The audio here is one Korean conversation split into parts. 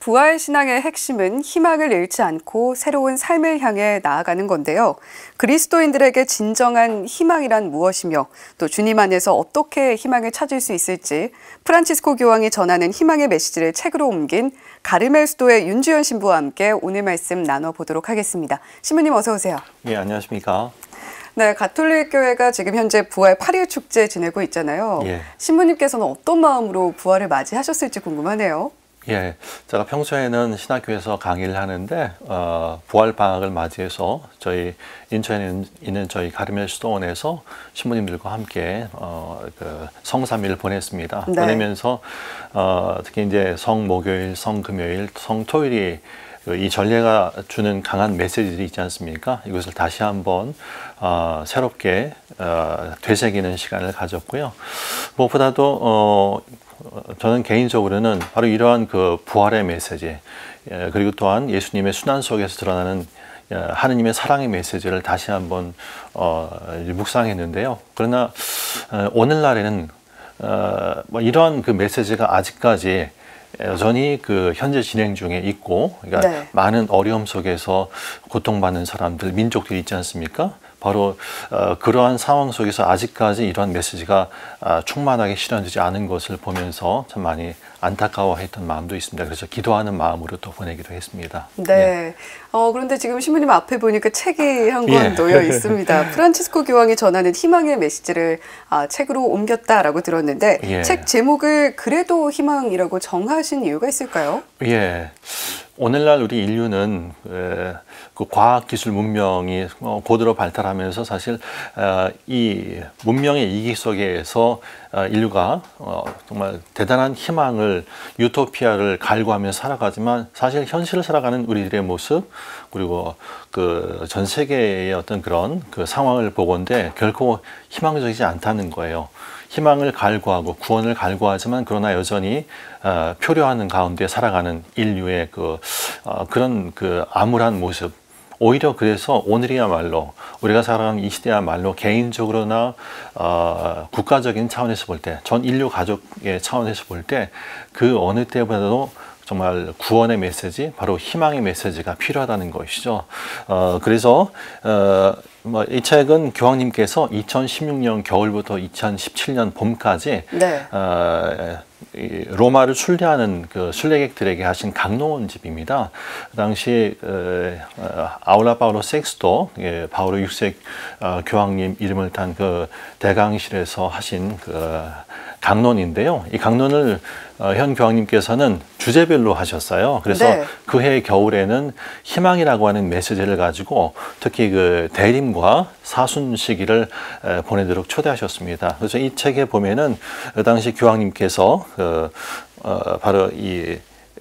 부활 신앙의 핵심은 희망을 잃지 않고 새로운 삶을 향해 나아가는 건데요. 그리스도인들에게 진정한 희망이란 무엇이며 또 주님 안에서 어떻게 희망을 찾을 수 있을지 프란치스코 교황이 전하는 희망의 메시지를 책으로 옮긴 가르멜 수도의 윤주현 신부와 함께 오늘 말씀 나눠보도록 하겠습니다. 신부님 어서 오세요. 예, 안녕하십니까. 네, 가톨릭 교회가 지금 현재 부활 8일 축제 지내고 있잖아요. 예. 신부님께서는 어떤 마음으로 부활을 맞이하셨을지 궁금하네요. 예, 제가 평소에는 신학교에서 강의를 하는데 어, 부활 방학을 맞이해서 저희 인천에 있는 저희 가르멜 수도원에서 신부님들과 함께 어, 그 성삼일을 보냈습니다. 네. 보내면서 어, 특히 이제 성 목요일, 성 금요일, 성토일이 그이 전례가 주는 강한 메시지들이 있지 않습니까? 이것을 다시 한번 어, 새롭게 어, 되새기는 시간을 가졌고요. 무엇보다도 어, 저는 개인적으로는 바로 이러한 그 부활의 메시지 예, 그리고 또한 예수님의 순환 속에서 드러나는 예, 하느님의 사랑의 메시지를 다시 한번 어, 묵상했는데요. 그러나 어, 오늘날에는 어, 뭐 이러한 그 메시지가 아직까지 여전히 그 현재 진행 중에 있고, 그러니까 네. 많은 어려움 속에서 고통받는 사람들, 민족들이 있지 않습니까? 바로 어, 그러한 상황 속에서 아직까지 이러한 메시지가 아, 충만하게 실현되지 않은 것을 보면서 참 많이 안타까워했던 마음도 있습니다. 그래서 기도하는 마음으로 또 보내기도 했습니다. 네. 어, 그런데 지금 신부님 앞에 보니까 책이 한권 예. 놓여 있습니다. 프란치스코 교황이 전하는 희망의 메시지를 아, 책으로 옮겼다라고 들었는데 예. 책 제목을 그래도 희망이라고 정하신 이유가 있을까요? 예. 오늘날 우리 인류는 에, 그 과학 기술 문명이 어, 고도로 발달하면서 사실 어, 이 문명의 이기 속에서 어, 인류가 어, 정말 대단한 희망을 유토피아를 갈구하며 살아가지만 사실 현실을 살아가는 우리들의 모습 그리고 그 전 세계의 어떤 그런 그 상황을 보건대 결코 희망적이지 않다는 거예요. 희망을 갈구하고 구원을 갈구하지만 그러나 여전히 어, 표류하는 가운데 살아가는 인류의 그 어, 그런 그 암울한 모습. 오히려 그래서 오늘이야말로 우리가 살아가는 이 시대야말로 개인적으로나 어, 국가적인 차원에서 볼 때, 전 인류 가족의 차원에서 볼 때 그 어느 때보다도 정말 구원의 메시지, 바로 희망의 메시지가 필요하다는 것이죠. 어, 그래서 어, 뭐 이 책은 교황님께서 2016년 겨울부터 2017년 봄까지 네. 어, 이 로마를 순례하는 그 순례객들에게 하신 강론집입니다. 그 당시 어, 어, 아울라 파울로 섹스도 예, 바오로 6세 어, 교황님 이름을 탄 그 대강실에서 하신 그 강론인데요. 이 강론을 어, 현 교황님께서는 주제별로 하셨어요. 그래서 네. 그해 겨울에는 희망이라고 하는 메시지를 가지고 특히 그 대림과 사순 시기를 에, 보내도록 초대하셨습니다. 그래서 이 책에 보면은 그 당시 교황님께서 그, 어, 바로 이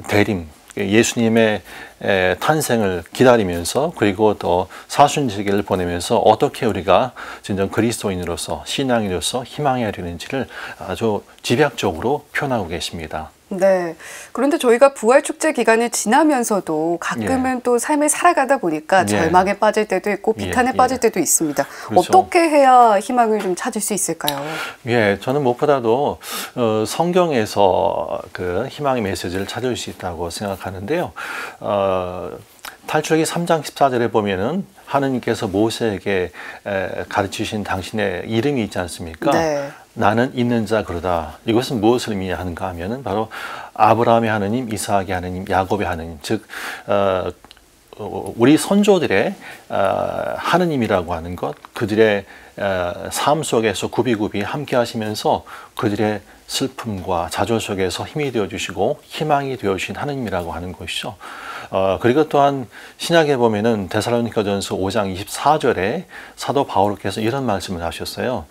대림 예수님의 에, 탄생을 기다리면서 그리고 또 사순시기를 보내면서 어떻게 우리가 진정 그리스도인으로서 신앙인으로서 희망해야 되는지를 아주 집약적으로 표현하고 계십니다. 네. 그런데 저희가 부활 축제 기간을 지나면서도 가끔은 또 삶을 살아가다 보니까 예. 절망에 빠질 때도 있고 비탄에 예, 빠질 예. 때도 있습니다. 그렇죠. 어떻게 해야 희망을 좀 찾을 수 있을까요? 예, 저는 무엇보다도 어, 성경에서 그 희망의 메시지를 찾을 수 있다고 생각하는데요. 어, 탈출기 3장 14절에 보면은 하느님께서 모세에게 에, 가르치신 당신의 이름이 있지 않습니까? 네. 나는 있는 자 그러다. 이것은 무엇을 의미하는가 하면은 바로 아브라함의 하느님, 이삭의 하느님, 야곱의 하느님, 즉 어, 어, 우리 선조들의 어, 하느님이라고 하는 것, 그들의 어, 삶 속에서 굽이굽이 함께 하시면서 그들의 슬픔과 좌절 속에서 힘이 되어 주시고 희망이 되어 주신 하느님이라고 하는 것이죠. 어, 그리고 또한 신약에 보면은 데살로니가전서 5장 24절에 사도 바울께서 이런 말씀을 하셨어요.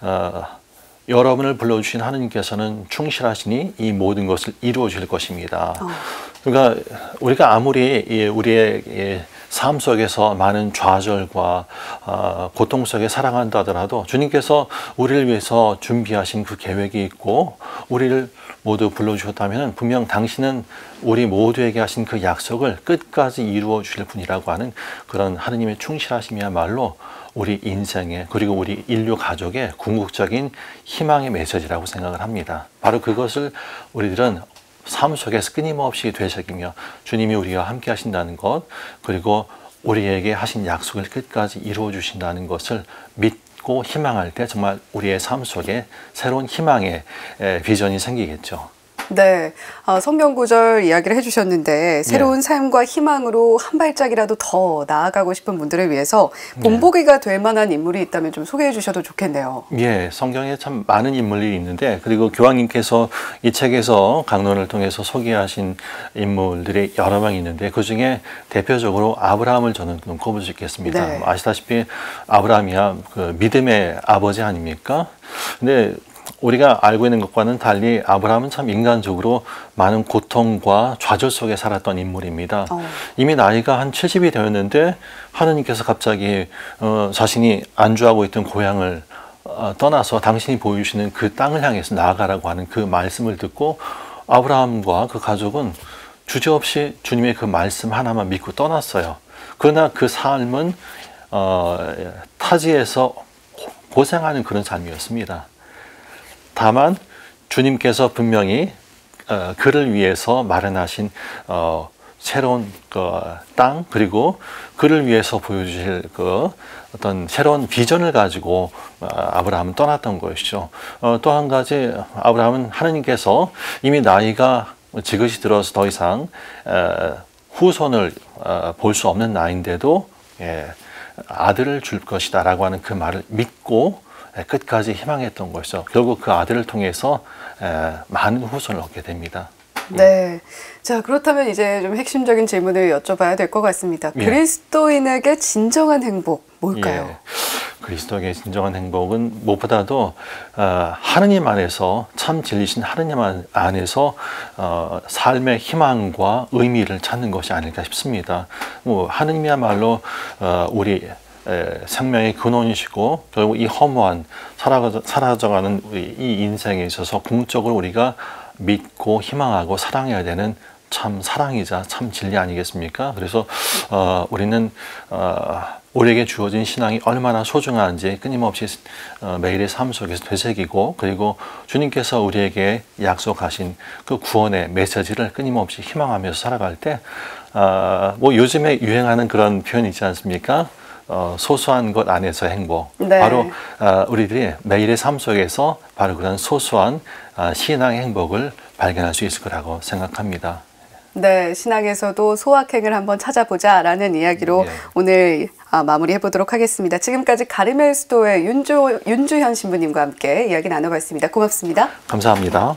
어, 여러분을 불러주신 하느님께서는 충실하시니 이 모든 것을 이루어 줄 것입니다. 어. 그러니까 우리가 아무리 이 우리의 이 삶 속에서 많은 좌절과 어, 고통 속에 살아간다 하더라도 주님께서 우리를 위해서 준비하신 그 계획이 있고 우리를 모두 불러주셨다면 분명 당신은 우리 모두에게 하신 그 약속을 끝까지 이루어 주실 분이라고 하는 그런 하느님의 충실하심이야말로 우리 인생의 그리고 우리 인류 가족의 궁극적인 희망의 메시지라고 생각을 합니다. 바로 그것을 우리들은 삶 속에서 끊임없이 되새기며 주님이 우리와 함께 하신다는 것 그리고 우리에게 하신 약속을 끝까지 이루어 주신다는 것을 믿고 희망할 때 정말 우리의 삶 속에 새로운 희망의 에, 비전이 생기겠죠. 네, 아, 성경 구절 이야기를 해주셨는데 새로운 삶과 희망으로 한 발짝이라도 더 나아가고 싶은 분들을 위해서 본보기가 될 만한 인물이 있다면 좀 소개해 주셔도 좋겠네요. 예, 성경에 참 많은 인물이 있는데 그리고 교황님께서 이 책에서 강론을 통해서 소개하신 인물들이 여러 명 있는데 그 중에 대표적으로 아브라함을 저는 좀 있겠습니다. 네. 아시다시피 아브라함이야 그 믿음의 아버지 아닙니까? 근데 우리가 알고 있는 것과는 달리 아브라함은 참 인간적으로 많은 고통과 좌절 속에 살았던 인물입니다. 어. 이미 나이가 한 70이 되었는데 하느님께서 갑자기 어, 자신이 안주하고 있던 고향을 어, 떠나서 당신이 보여주시는 그 땅을 향해서 나아가라고 하는 그 말씀을 듣고 아브라함과 그 가족은 주저없이 주님의 그 말씀 하나만 믿고 떠났어요. 그러나 그 삶은 어, 타지에서 고- 고생하는 그런 삶이었습니다. 다만 주님께서 분명히 어, 그를 위해서 마련하신 어, 새로운 그땅 그리고 그를 위해서 보여주실 그 어떤 새로운 비전을 가지고 어, 아브라함은 떠났던 것이죠. 어, 또한 가지 아브라함은 하나님께서 이미 나이가 지긋이 들어서 더 이상 어, 후손을 어, 볼수 없는 나이인데도 예, 아들을 줄 것이다라고 하는 그 말을 믿고 예, 끝까지 희망했던 것이죠. 결국 그 아들을 통해서 에, 많은 후손을 얻게 됩니다. 네. 자, 그렇다면 이제 좀 핵심적인 질문을 여쭤봐야 될 것 같습니다. 예. 그리스도인에게 진정한 행복 뭘까요? 예. 그리스도의 진정한 행복은 무엇보다도 어, 하느님 안에서 참 진리신 하느님 안- 안에서 어, 삶의 희망과 의미를 찾는 것이 아닐까 싶습니다. 뭐 하느님이야말로 어, 우리 에, 생명의 근원이시고 결국 이 허무한 사라져, 우리 이 인생에 있어서 궁극적으로 우리가 믿고 희망하고 사랑해야 되는 참 사랑이자 참 진리 아니겠습니까? 그래서 어, 우리는 어, 우리에게 주어진 신앙이 얼마나 소중한지 끊임없이 어, 매일의 삶 속에서 되새기고 그리고 주님께서 우리에게 약속하신 그 구원의 메시지를 끊임없이 희망하면서 살아갈 때, 어, 뭐 요즘에 유행하는 그런 표현이 있지 않습니까? 어, 소소한 것 안에서 행복. 네. 바로 어, 우리들이 매일의 삶 속에서 바로 그런 소소한 어, 신앙의 행복을 발견할 수 있을 거라고 생각합니다. 네, 신앙에서도 소확행을 한번 찾아보자라는 이야기로 예. 오늘 아, 마무리해 보도록 하겠습니다. 지금까지 가르멜 수도의 윤주, 윤주현 신부님과 함께 이야기 나눠봤습니다. 고맙습니다. 감사합니다.